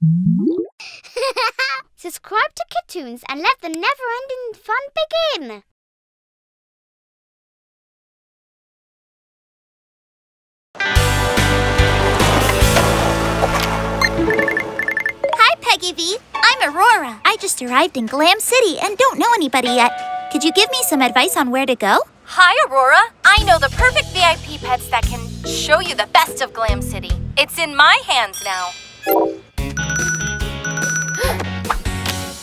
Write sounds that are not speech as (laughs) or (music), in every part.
(laughs) Subscribe to Kitoons and let the never-ending fun begin! Hi, Peggy V. I'm Aurora. I just arrived in Glam City and don't know anybody yet. Could you give me some advice on where to go? Hi, Aurora. I know the perfect VIP pets that can show you the best of Glam City. It's in my hands now.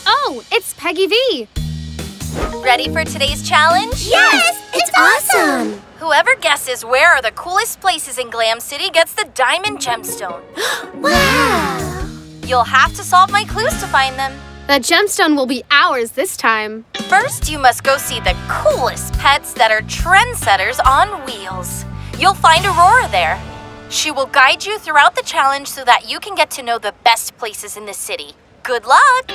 Oh, it's Peggy V. Ready for today's challenge? Yes! It's awesome! Whoever guesses where are the coolest places in Glam City gets the Diamond Gemstone. (gasps) wow! You'll have to solve my clues to find them. The gemstone will be ours this time. First, you must go see the coolest pets that are trendsetters on wheels. You'll find Aurora there. She will guide you throughout the challenge so that you can get to know the best places in the city. Good luck!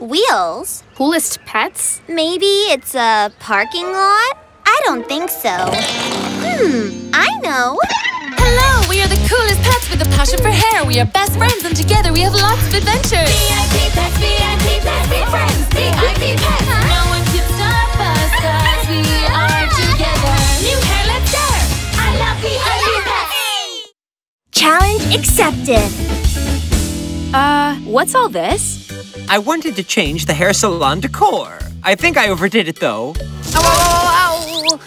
Wheels? Coolest pets? Maybe it's a parking lot? I don't think so. Hmm, I know. Hello, we are the coolest pets with a passion for hair. We are best friends and together we have lots of adventures. VIP pets, VIP pets, big friends, VIP pets. No one can stop us cause we are together. New hair, let's share. I love VIP pets. Challenge accepted. Uh, what's all this? I wanted to change the hair salon decor. I think I overdid it though. Ow,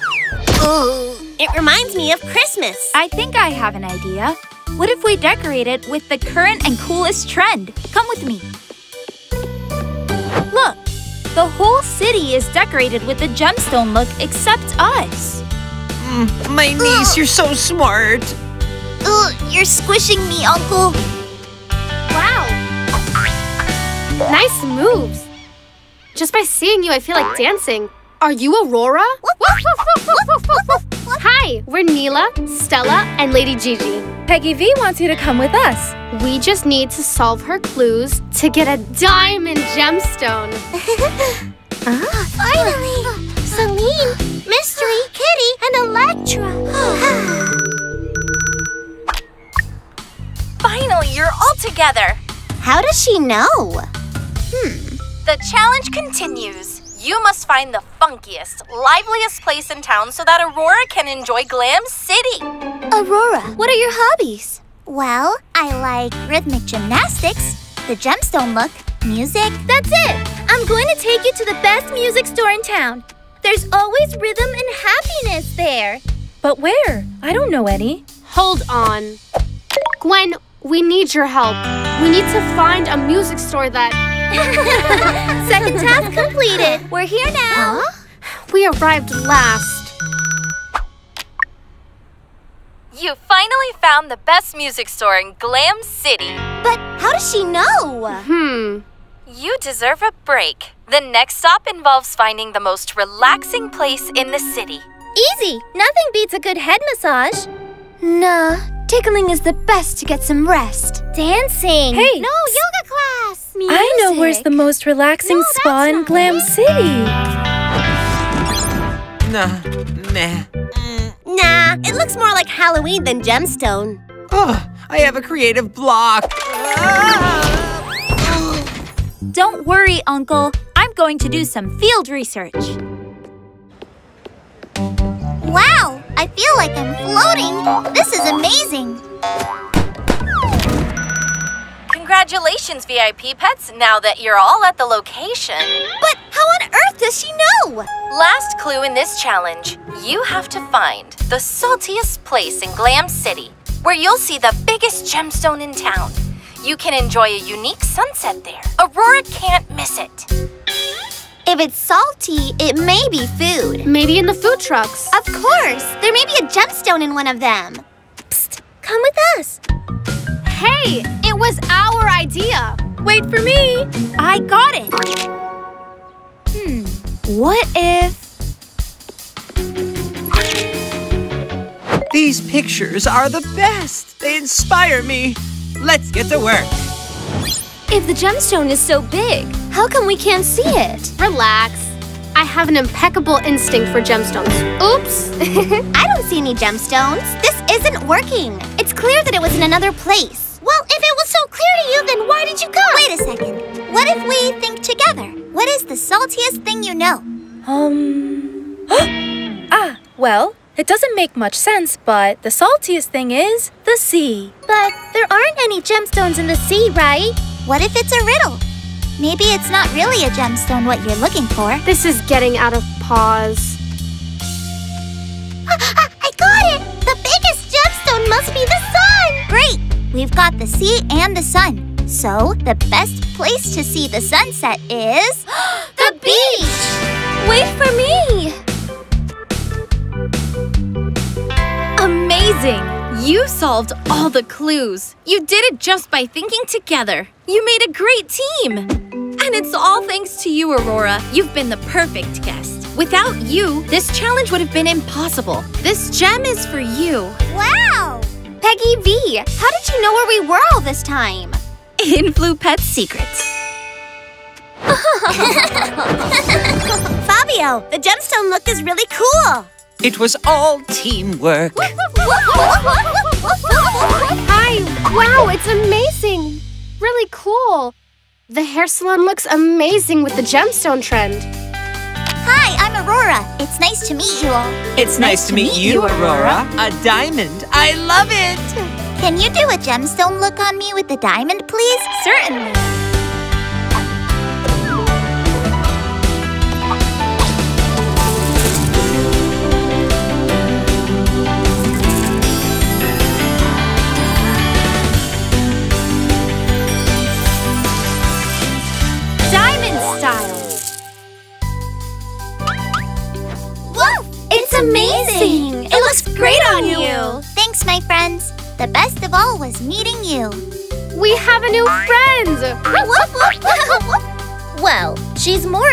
Ooh, it reminds me of Christmas. I think I have an idea. What if we decorate it with the current and coolest trend? Come with me. Look, the whole city is decorated with the gemstone look except us. Mm, my niece, you're so smart. Ugh, you're squishing me, Uncle. Nice moves. Just by seeing you, I feel like dancing. Are you Aurora? (laughs) Hi, we're Nyla, Stella, and Lady Gigi. Peggy V wants you to come with us. We just need to solve her clues to get a diamond gemstone. (laughs) ah, finally! Celine, Mystery, Kitty, and Electra. Finally, you're all together. How does she know? The challenge continues. You must find the funkiest, liveliest place in town so that Aurora can enjoy Glam City. Aurora, what are your hobbies? Well, I like rhythmic gymnastics, the gemstone look, music. That's it! I'm going to take you to the best music store in town. There's always rhythm and happiness there. But where? I don't know any. Hold on. Gwen, we need your help. We need to find a music store that (laughs) Second task completed. We're here now. Huh? We arrived last. You finally found the best music store in Glam City. But how does she know? Hmm. You deserve a break. The next stop involves finding the most relaxing place in the city. Easy. Nothing beats a good head massage. Nah, tickling is the best to get some rest. Dancing. Hey. No, yoga class. Music. I know where's the most relaxing no, spa in Glam it. City. Nah, nah. Mm, nah, it looks more like Halloween than gemstone. Oh, I have a creative block. Don't worry, Uncle. I'm going to do some field research. I feel like I'm floating. This is amazing. Congratulations, VIP pets, now that you're all at the location. But how on earth does she know? Last clue in this challenge. You have to find the saltiest place in Glam City, where you'll see the biggest gemstone in town. You can enjoy a unique sunset there. Aurora can't miss it. If it's salty, it may be food. Maybe in the food trucks. Of course. There may be a gemstone in one of them. Psst, come with us. Hey, it was our idea. Wait for me. I got it. Hmm, what if... These pictures are the best. They inspire me. Let's get to work. If the gemstone is so big, how come we can't see it? (laughs) Relax. I have an impeccable instinct for gemstones. Oops! (laughs) I don't see any gemstones. This isn't working. It's clear that it was in another place. Well, if it was so clear to you, then why did you come? Wait a second. What if we think together? What is the saltiest thing you know? Um. (gasps) ah, well, it doesn't make much sense, but the saltiest thing is the sea. But there aren't any gemstones in the sea, right? What if it's a riddle? Maybe it's not really a gemstone what you're looking for. This is getting out of pause. Ah, ah, I got it! The biggest gemstone must be the sun! Great! We've got the sea and the sun. So, the best place to see the sunset is... (gasps) the beach! Wait Solved all the clues. You did it just by thinking together. You made a great team. And it's all thanks to you, Aurora. You've been the perfect guest. Without you, this challenge would have been impossible. This gem is for you. Wow! Peggy V, how did you know where we were all this time? Influ Pet Secrets. (laughs) Fabio, the gemstone look is really cool. It was all teamwork. Hi! Wow, it's amazing! Really cool. The hair salon looks amazing with the gemstone trend. Hi, I'm Aurora. It's nice to meet you all. It's nice, to meet you, Aurora. A diamond. I love it. Can you do a gemstone look on me with the diamond, please? Certainly.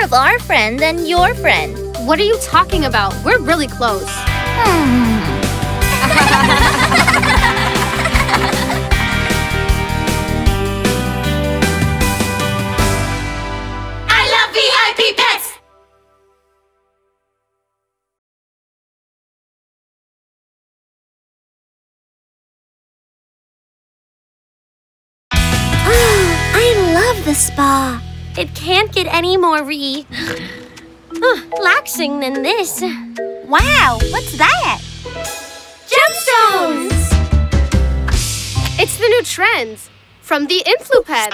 Of our friend than your friend. What are you talking about? We're really close. I love VIP pets. Ah, I love the spa. It can't get any more re... relaxing than this. Wow, what's that? Gemstones! It's the new trends from the Influpets.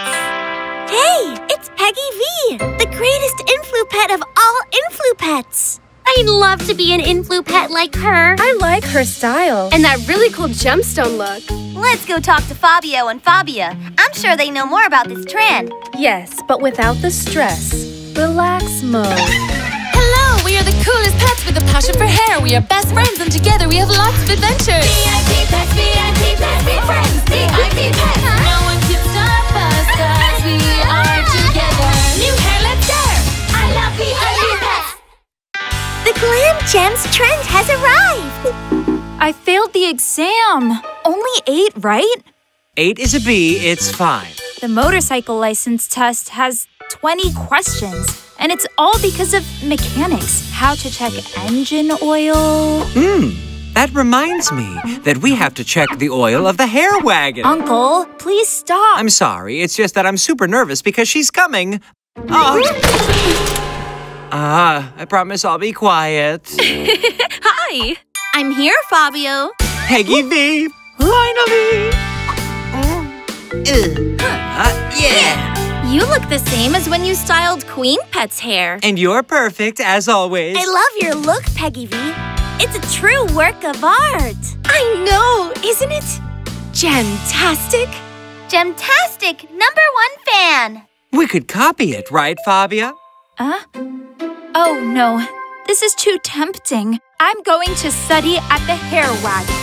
Hey, it's Peggy V, the greatest influ pet of all influ pets. I'd love to be an influ pet like her. I like her style. And that really cool gemstone look. Let's go talk to Fabio and Fabia. I'm sure they know more about this trend. Yes, but without the stress. Relax mode. Hello, we are the coolest pets with a passion for hair. We are best friends and together we have lots of adventures. VIP pets, VIP pets, be friends. VIP pets. No Glam Gems trend has arrived. I failed the exam. Only eight, right? Eight is a B. It's fine. The motorcycle license test has 20 questions, and it's all because of mechanics. How to check engine oil. Hmm. That reminds me that we have to check the oil of the hair wagon. Uncle, please stop. I'm sorry. It's just that I'm super nervous because she's coming. Oh. (laughs) Ah, I promise I'll be quiet. (laughs) Hi. I'm here, Fabio. Peggy V. Finally. Uh, yeah. You look the same as when you styled Queen Pet's hair. And you're perfect as always. I love your look, Peggy V. It's a true work of art. I know, isn't it? Gemtastic. Gemtastic, number one fan. We could copy it, right, Fabia? Huh? Oh, no. This is too tempting. I'm going to study at the hair wagon.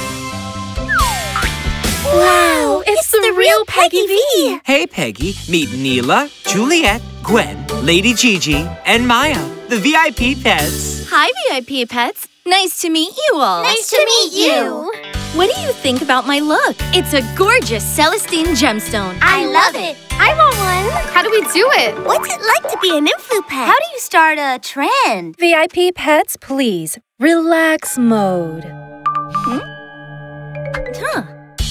Wow, it's, the, real Peggy V. Hey, Peggy, meet Nyla, Juliet, Gwen, Lady Gigi, and Maya, the VIP pets. Hi, VIP pets. Nice to meet you all. Nice to meet you. What do you think about my look? It's a gorgeous Celestine gemstone. I love it. I want one. How do we do it? What's it like to be an influ pet? How do you start a trend? VIP pets, please. Relax mode. Hmm? Huh?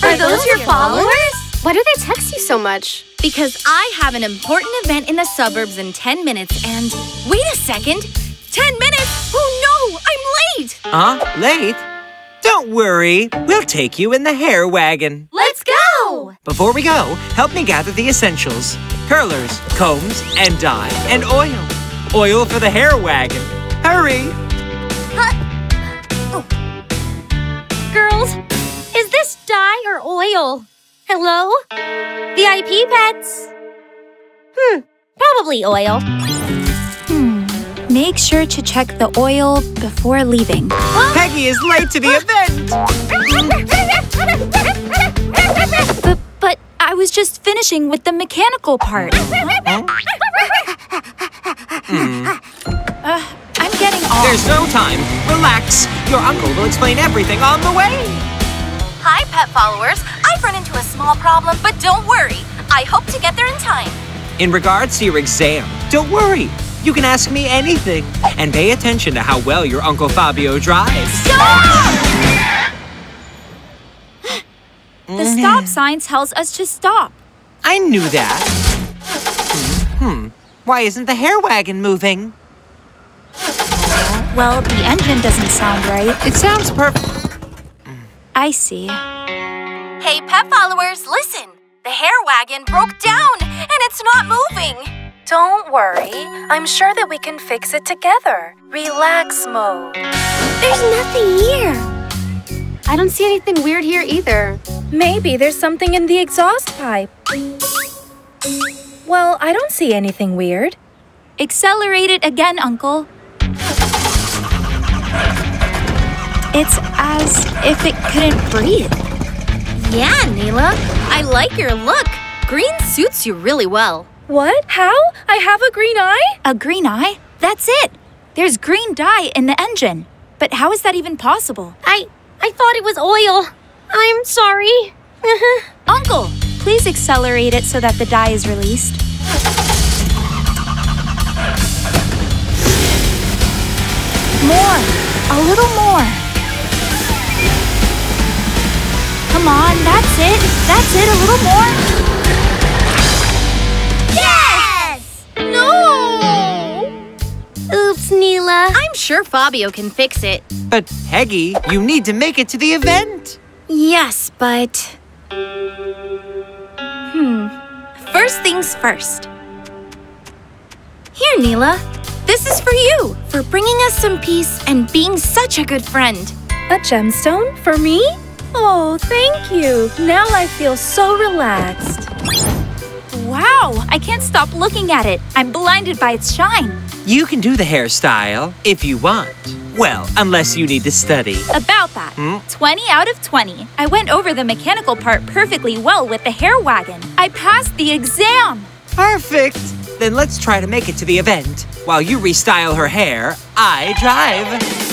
Are those your followers? Why do they text you so much? Because I have an important event in the suburbs in 10 minutes and. Wait a second! 10 minutes! Oh no! I'm late! Huh? Late? Don't worry. We'll take you in the hair wagon. Let's go! Before we go, help me gather the essentials. Curlers, combs, and dye, and oil. Oil for the hair wagon. Hurry! Girls, is this dye or oil? Hello? VIP pets? Hmm, probably oil. Make sure to check the oil before leaving. Peggy is late to the event! But, but I was just finishing with the mechanical part. Uh, I'm getting off. There's no time. Relax. Your uncle will explain everything on the way. Hi, pet followers. I've run into a small problem, but don't worry. I hope to get there in time. In regards to your exam, don't worry. You can ask me anything. And pay attention to how well your Uncle Fabio drives. Stop! The stop sign tells us to stop. I knew that. Hmm. hmm. Why isn't the hair wagon moving? Well, the engine doesn't sound right. It sounds perfect. I see. Hey, pet followers, listen. The hair wagon broke down and it's not moving. Don't worry. I'm sure that we can fix it together. Relax mode. There's nothing here. I don't see anything weird here either. Maybe there's something in the exhaust pipe. Well, I don't see anything weird. Accelerate it again, Uncle. It's as if it couldn't breathe. Yeah, Nyla. I like your look. Green suits you really well. What? How? I have a green eye? A green eye? That's it. There's green dye in the engine. But how is that even possible? I I thought it was oil. I'm sorry. (laughs) Uncle, please accelerate it so that the dye is released. More. A little more. Come on, that's it. That's it, a little more. No! Oops, Nyla. I'm sure Fabio can fix it. But, Peggy, you need to make it to the event. Yes, but. Hmm. First things first. Here, Nyla. This is for you, for bringing us some peace and being such a good friend. A gemstone for me? Oh, thank you. Now I feel so relaxed. Wow, I can't stop looking at it. I'm blinded by its shine. You can do the hairstyle if you want. Well, unless you need to study. About that. Hmm? 20 out of 20. I went over the mechanical part perfectly well with the hair wagon. I passed the exam. Perfect. Then let's try to make it to the event. While you restyle her hair, I drive.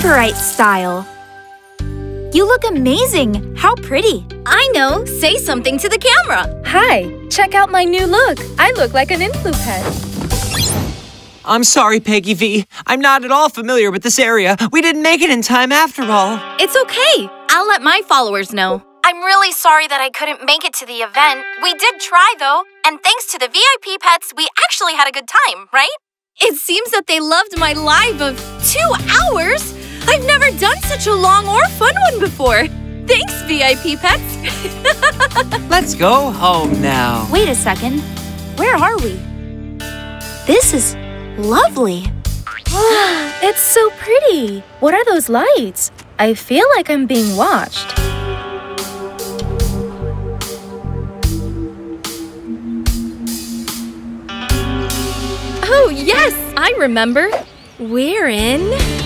Purpurite style. You look amazing. How pretty. I know. Say something to the camera. Hi, check out my new look. I look like an influ pet. I'm sorry, Peggy V. I'm not at all familiar with this area. We didn't make it in time after all. It's okay. I'll let my followers know. I'm really sorry that I couldn't make it to the event. We did try, though. And thanks to the VIP pets, we actually had a good time, right? It seems that they loved my live of two hours. I've never done such a long or fun one before. Thanks, VIP pets. (laughs) Let's go home now. Wait a second. Where are we? This is lovely. (gasps) It's so pretty. What are those lights? I feel like I'm being watched. oh, yes, I remember. We're in.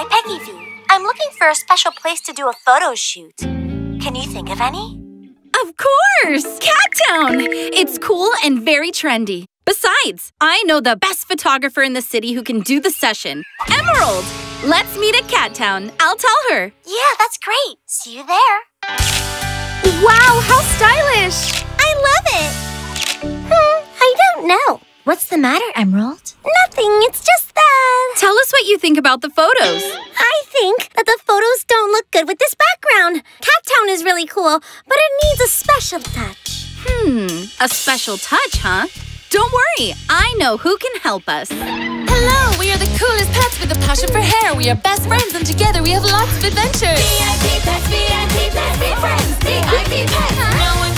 Hi, Peggy V. I'm looking for a special place to do a photo shoot. Can you think of any? Of course! Cat Town! It's cool and very trendy. Besides, I know the best photographer in the city who can do the session Emerald! Let's meet at Cat Town. I'll tell her. Yeah, that's great. See you there. Wow, how stylish! I love it. Hmm, I don't know. What's the matter, Emerald? Nothing. It's just that. Tell us what you think about the photos. I think that the photos don't look good with this background. Cat Town is really cool, but it needs a special touch. Hmm, a special touch, huh? Don't worry, I know who can help us. Hello, we are the coolest pets with a passion for hair. We are best friends and together we have lots of adventures. VIP pets, VIP pets, be friends. VIP pets. No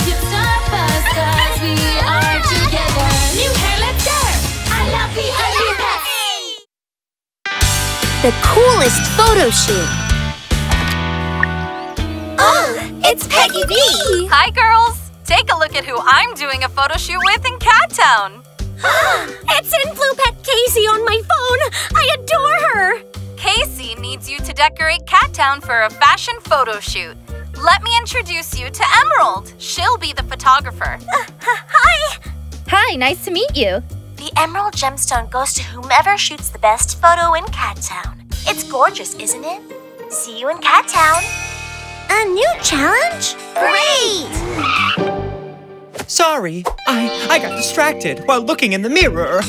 The coolest photo shoot. Oh, it's Peggy V. Hi, girls. Take a look at who I'm doing a photo shoot with in Cat Town. (gasps) it's in Blue Pet Casey on my phone. I adore her. Casey needs you to decorate Cat Town for a fashion photo shoot. Let me introduce you to Emerald. She'll be the photographer. Uh, hi. Hi, nice to meet you. The Emerald Gemstone goes to whomever shoots the best photo in Cat Town. It's gorgeous, isn't it? See you in Cat Town. A new challenge? Great! Sorry, I, I got distracted while looking in the mirror.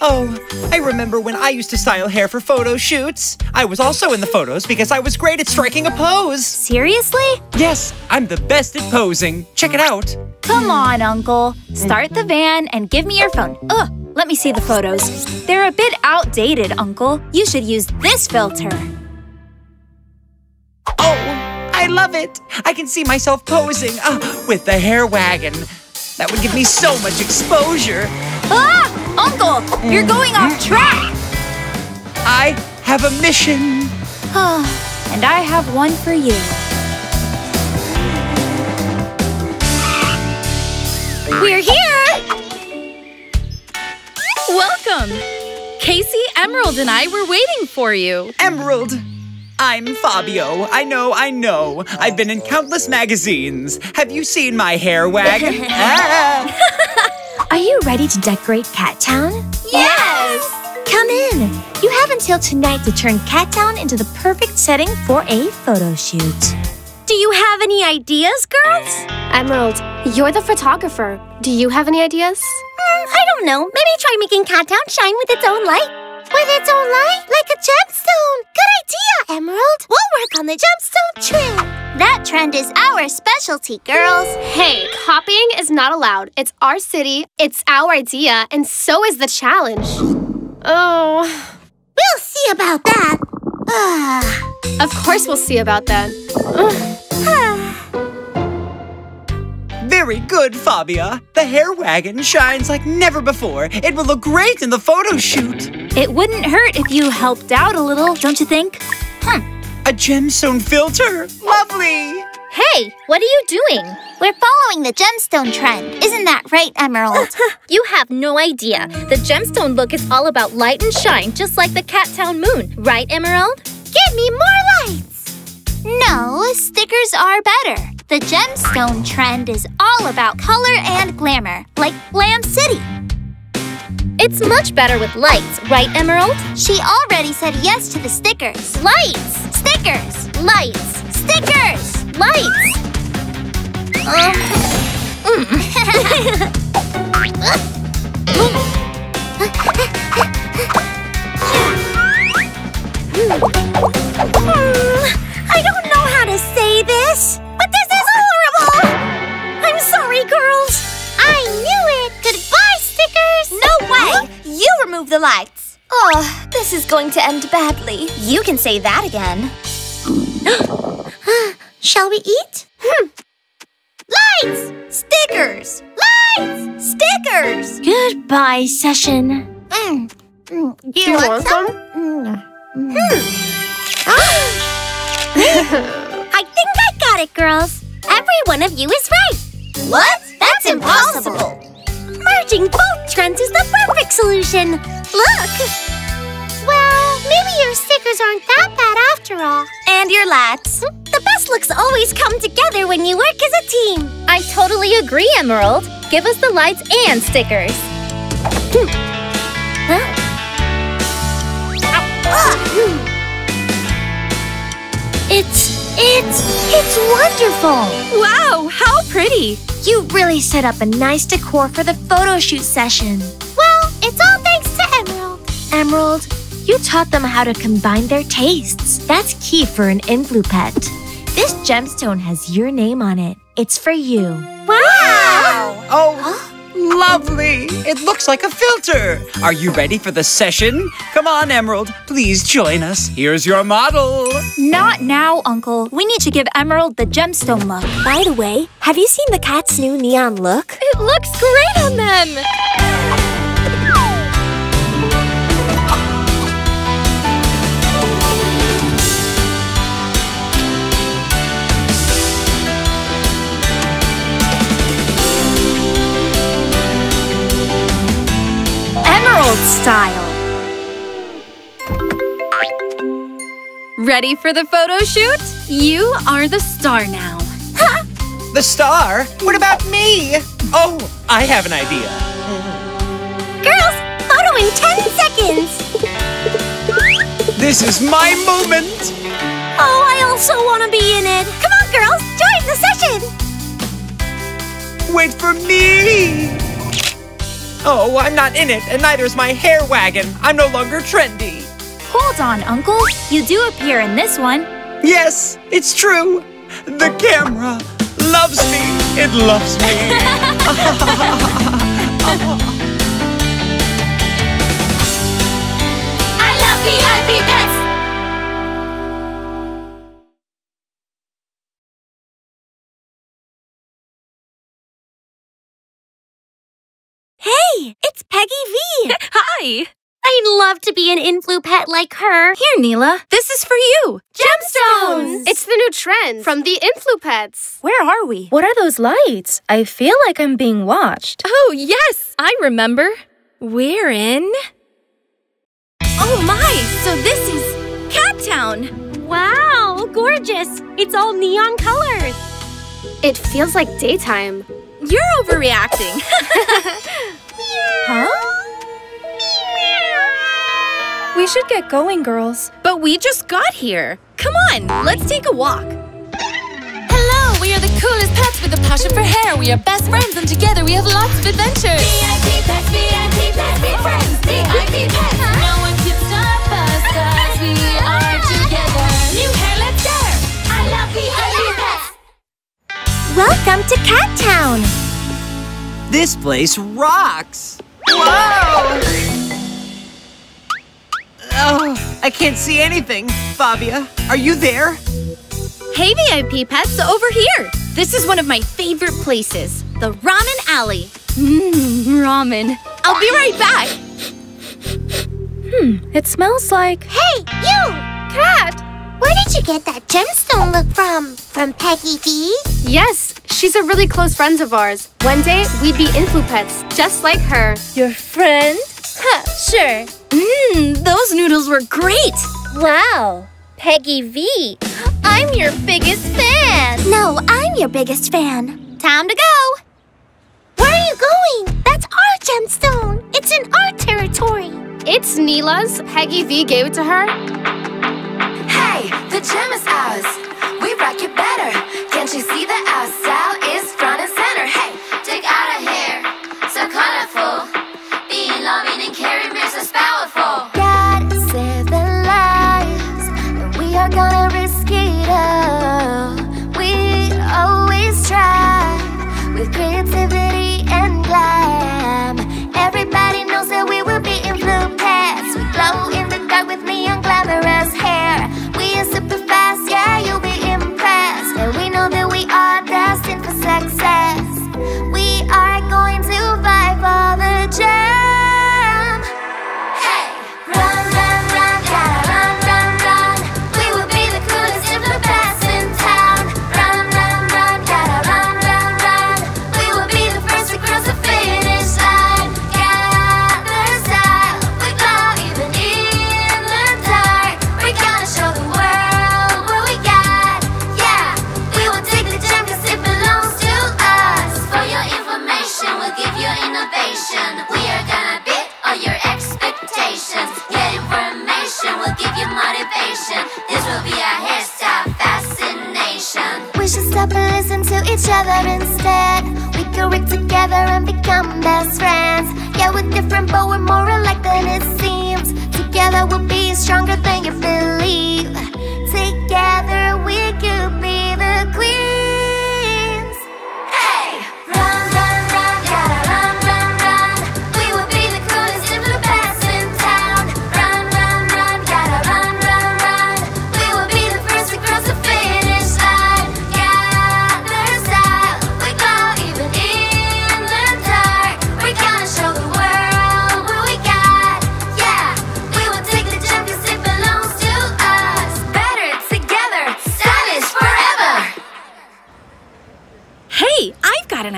Oh, I remember when I used to style hair for photo shoots. I was also in the photos because I was great at striking a pose. Seriously? Yes, I'm the best at posing. Check it out. Come on, Uncle. Start the van and give me your phone. Ugh, let me see the photos. They're a bit outdated, Uncle. You should use this filter. Oh, I love it. I can see myself posing uh, with the hair wagon. That would give me so much exposure. Ah! Uncle, you're going off track! I have a mission. (sighs) and I have one for you. We're here! Welcome! Casey, Emerald, and I were waiting for you. Emerald. I'm Fabio. I know, I know. I've been in countless magazines. Have you seen my hair wagon? (laughs) ah! Are you ready to decorate Cat Town? Yes! Come in. You have until tonight to turn Cat Town into the perfect setting for a photo shoot. Do you have any ideas, girls? Emerald, you're the photographer. Do you have any ideas? Hmm, I don't know. Maybe try making Cat Town shine with its own light. With its own light? Like a gemstone. Good idea, Emerald. We'll work on the gemstone trend. That trend is our specialty, girls. Hey, copying is not allowed. It's our city, it's our idea, and so is the challenge. Oh, We'll see about that. Ah. of course we'll see about that. Very good, Fabia. The hair wagon shines like never before. It will look great in the photo shoot. It wouldn't hurt if you helped out a little, don't you think? A gemstone filter. Lovely. Hey, what are you doing? We're following the gemstone trend. Isn't that right, Emerald? (laughs) You have no idea. The gemstone look is all about light and shine, just like the Cat Town moon. Right, Emerald? Give me more lights. No, stickers are better. The gemstone trend is all about color and glamour, like Glam City. It's much better with lights, right, Emerald? She already said yes to the stickers. Lights! Stickers! Lights! Stickers! Lights! Uh, (laughs) mm. (laughs) I don't know how to say this, way. You remove the lights. Oh, this is going to end badly. You can say that again. (gasps) Shall we eat? Hmm. Lights! Stickers! Lights! Stickers! Goodbye, session. Mm. Mm. Do you, want, some? Mm. (laughs) I think I got it, girls. Every one of you is right. What? That's impossible. Merging both trends is the perfect solution. Look. Well, Maybe your stickers aren't that bad after all. And your lats. The best looks always come together when you work as a team. I totally agree, Emerald. Give us the lights and stickers. Huh? It's, it's, it's wonderful. Wow, how pretty! You really set up a nice decor for the photo shoot session. Well, it's all thanks to Emerald. Emerald, you taught them how to combine their tastes. That's key for an influ pet. This gemstone has your name on it. It's for you. Wow! Oh, lovely! It looks like a filter. Are you ready for the session? Come on, Emerald. Please join us. Here's your model. Not now, Uncle. We need to give Emerald the gemstone look. By the way, have you seen the cat's new neon look? It looks great on them! Style. Ready for the photo shoot? You are the star now. The star? What about me? Oh, I have an idea. Girls, photo in 10 seconds. This is my moment. Oh, I also want to be in it. Come on, girls, join the session. Wait for me. Oh, I'm not in it, and neither is my hair wagon. I'm no longer trendy. Hold on, Uncle. You do appear in this one. Yes, it's true. The camera loves me. It loves me. (laughs) I love VIP pets. I'd love to be an influ pet like her. Here, Nyla. This is for you. Gemstones. It's the new trend from the Influ Pets. Where are we? What are those lights? I feel like I'm being watched. Oh, yes! I remember. We're in. Oh my! So this is Cat Town! Wow, gorgeous. It's all neon colors. It feels like daytime. You're overreacting. (laughs) (laughs) Huh? We should get going, girls. but we just got here. Come on, let's take a walk. Hello, we are the coolest pets with a passion for hair. We are best friends and together we have lots of adventures. VIP pets, VIP pets, be friends. VIP pets. No one can stop us 'cause we are together. New hair, let's go. I love VIP pets. Welcome to Cat Town. this place rocks. Whoa! I can't see anything. Fabia, are you there? Hey, VIP pets, over here. This is one of my favorite places, the Ramen Alley. Mmm, ramen. I'll be right back. Hmm, it smells like. Hey, you! Cat! Where did you get that gemstone look from? From Peggy V? Yes, she's a really close friend of ours. One day, we'd be Influ Pets, just like her. Your friend? Huh, sure. Mmm, those noodles were great. Wow. Peggy V. I'm your biggest fan. No, I'm your biggest fan. Time to go. Where are you going? That's our gemstone. It's in our territory. It's Nyla's. Peggy V gave it to her. Hey, the gem is ours. We rock it better. Can't you see that our style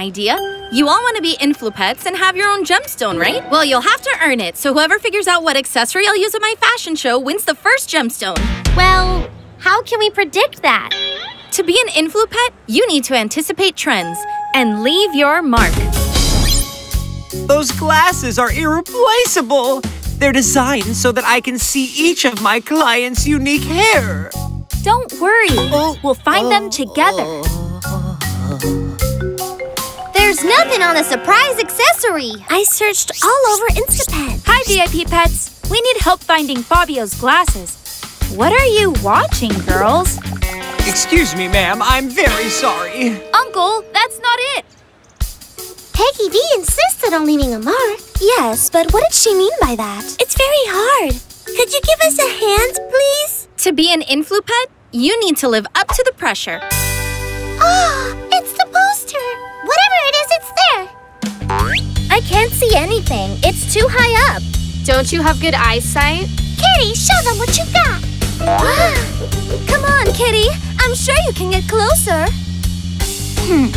idea. You all want to be Influpets and have your own gemstone, right? Well, you'll have to earn it, so whoever figures out what accessory I'll use at my fashion show wins the first gemstone. Well, how can we predict that? To be an Influpet, you need to anticipate trends and leave your mark. Those glasses are irreplaceable. They're designed so that I can see each of my clients' unique hair. Don't worry. Oh, we'll find them oh, together. Oh. There's nothing on the surprise accessory. I searched all over Instapet. Hi, VIP pets. We need help finding Fabio's glasses. What are you watching, girls? Excuse me, ma'am. I'm very sorry. Uncle, that's not it. Peggy V insisted on leaving a mark. Yes, but what did she mean by that? It's very hard. Could you give us a hand, please? To be an Influpet, you need to live up to the pressure. Oh, can't see anything. It's too high up. Don't you have good eyesight? Kitty, show them what you've got. (gasps) Come on, Kitty. I'm sure you can get closer. Hmm.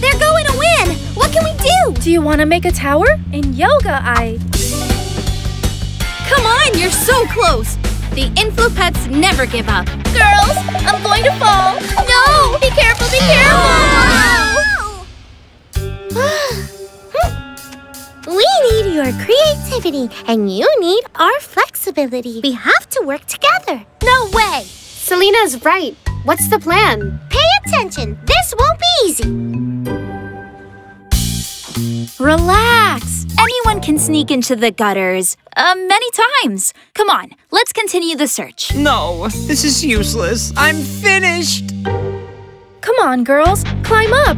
They're going to win. What can we do? Do you want to make a tower? In yoga, I. Come on, you're so close. The Influpets never give up. Girls, I'm going to fall. No, be careful, be careful. (gasps) (gasps) (sighs) (sighs) we need your creativity, and you need our flexibility. We have to work together. No way. Selena's right. What's the plan? Pay attention. This won't be easy. Relax. Anyone can sneak into the gutters. Uh, many times. Come on, let's continue the search. No, this is useless. I'm finished. Come on, girls. Climb up.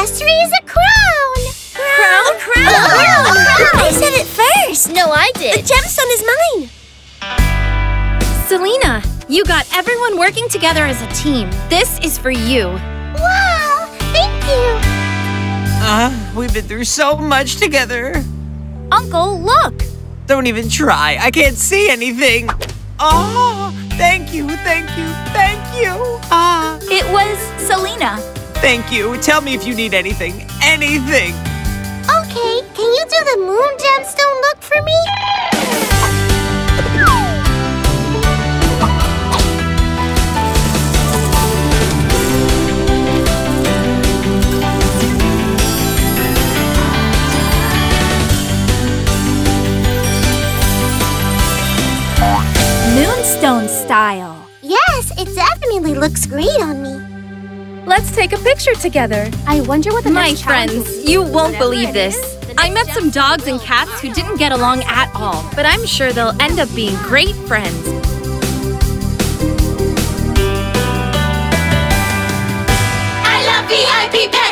Accessory is a crown! Crown? crown! I said it first! No, I did. The gemstone is mine! Selena, you got everyone working together as a team. This is for you. Wow! Thank you! Uh, we've been through so much together. Uncle, look. Don't even try. I can't see anything. Oh, thank you, thank you, thank you. Ah, It was Selena. Thank you. Tell me if you need anything. Anything. Okay, can you do the moon gemstone look for me? Moonstone style. Yes, it definitely looks great on me. Let's take a picture together. I wonder what the My next challenge will friends, you won't believe this. I met some dogs and cats who didn't get along at all, but I'm sure they'll end up being great friends. I love VIP pets.